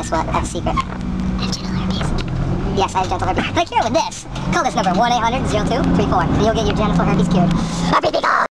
guess what? That's a secret. I have gentle herpes. Yes, I have gentle herpes. But I cure it with this. Call this number 1-800-0234 and you'll get your genital herpes cured. gone